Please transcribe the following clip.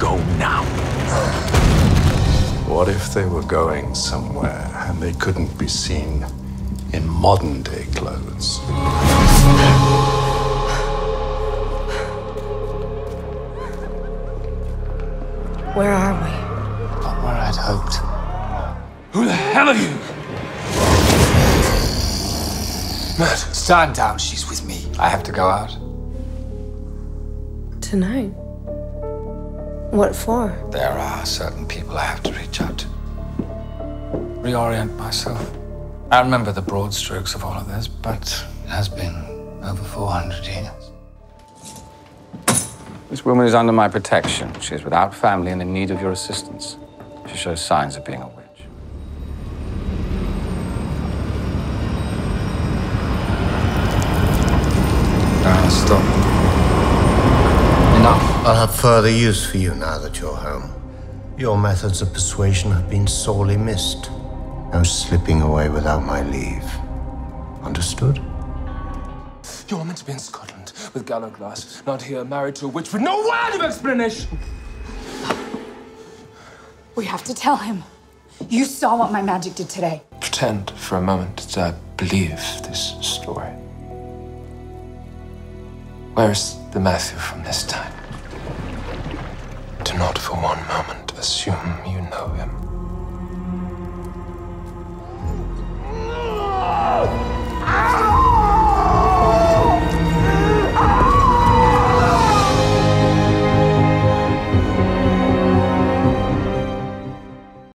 go now. What if they were going somewhere and they couldn't be seen in modern day clothes? Where are we? Not where I'd hoped. Who the hell are you? Matt, stand down. She's with me. I have to go out. Tonight? What for? There are certain people I have to reach out to. Reorient myself. I remember the broad strokes of all of this, but it has been over 400 years. This woman is under my protection. She is without family and in need of your assistance. She shows signs of being a witch. Now stop. Enough. I'll have further use for you now that you're home. Your methods of persuasion have been sorely missed. No slipping away without my leave. Understood? You're meant to be in Scotland with Gallowglass, not here married to a witch with no word of explanation. We have to tell him. You saw what my magic did today. Pretend for a moment that I believe this story. Where's the Matthew from this time? Do not for one moment assume you know him.